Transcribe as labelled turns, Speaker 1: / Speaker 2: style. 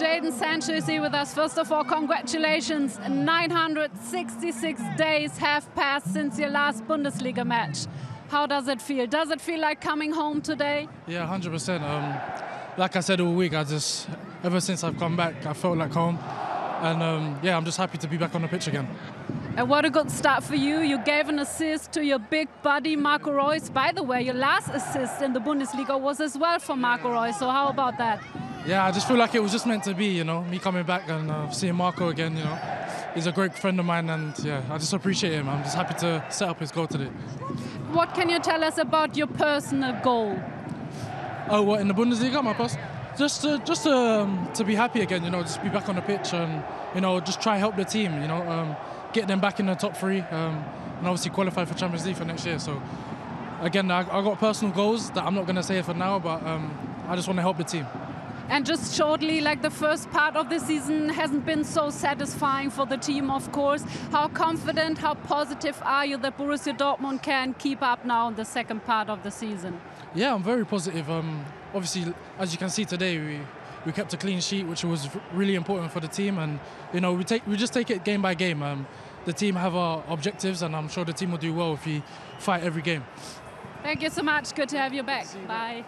Speaker 1: Jadon Sancho is here with us. First of all, congratulations. 966 days have passed since your last Bundesliga match. How does it feel? Does it feel like coming home today?
Speaker 2: Yeah, 100%. Um, like I said all week, I just, ever since I've come back, I felt like home. And um, yeah, I'm just happy to be back on the pitch again.
Speaker 1: And what a good start for you. You gave an assist to your big buddy Marco Reus. By the way, your last assist in the Bundesliga was as well for Marco Reus. So how about that?
Speaker 2: Yeah, I just feel like it was just meant to be, you know, me coming back and uh, seeing Marco again, you know. He's a great friend of mine and yeah, I just appreciate him. I'm just happy to set up his goal today.
Speaker 1: What can you tell us about your personal goal?
Speaker 2: Oh, what in the Bundesliga, my pass? Just, to, just to, um, to be happy again, you know, just be back on the pitch and you know, just try help the team, you know, um, get them back in the top three, um, and obviously qualify for Champions League for next year. So again, I, I got personal goals that I'm not going to say for now, but um, I just want to help the team.
Speaker 1: And just shortly, like the first part of the season hasn't been so satisfying for the team, of course. How confident, how positive are you that Borussia Dortmund can keep up now in the second part of the season?
Speaker 2: Yeah, I'm very positive. Um, obviously, as you can see today, we, we kept a clean sheet, which was really important for the team. And you know, we take we just take it game by game. Um, the team have our objectives, and I'm sure the team will do well if we fight every game.
Speaker 1: Thank you so much. Good to have you back. You Bye.